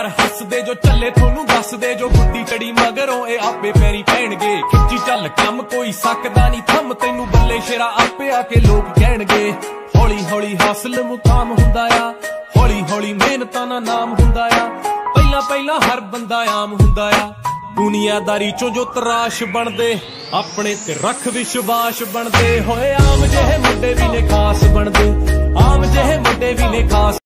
ਯਾਰ ਹੱਸਦੇ ਜੋ ਚੱਲੇ, ਤੁਹਾਨੂੰ ਦੱਸਦੇ ਜੋ ਗੁੱਡੀ ਚੜੀ ਮਗਰੋਂ ਇਹ ਆਪੇ ਪੈਰੀ ਪੈਣਗੇ। ਖਿੱਚੀ ਚੱਲ ਕੰਮ ਕੋਈ ਸਕਦਾ ਨਹੀਂ ਥੰਮ ਤੈਨੂੰ ਬੱਲੇ ਸ਼ੇਰਾ ਆਪੇ ਆ ਕੇ ਲੋਕ ਕਹਿਣਗੇ। ਹੌਲੀ ਹੌਲੀ ਹਾਸਲ ਮੁਕਾਮ ਹੁੰਦਾ ਆ, ਹੌਲੀ ਹੌਲੀ ਮਿਹਨਤਾਂ ਦਾ ਨਾਮ ਹੁੰਦਾ ਆ। ਪਹਿਲਾਂ ਪਹਿਲਾਂ ਹਰ ਬੰਦਾ ਆਮ ਹੁੰਦਾ ਆ, ਦੁਨੀਆਦਾਰੀ ਚੋਂ ਜੋ ਤਰਾਸ਼ ਬਣਦੇ, ਆਪਣੇ ਤੇ ਰੱਖ ਵਿਸ਼ਵਾਸ ਬਣਦੇ। ਹੋਏ ਆਮ ਜਿਹੇ ਮੁੰਡੇ ਵੀ ਨੇ ਖਾਸ ਬਣਦੇ, ਆਮ ਜਿਹੇ ਮੁੰਡੇ ਵੀ ਨੇ ਖਾਸ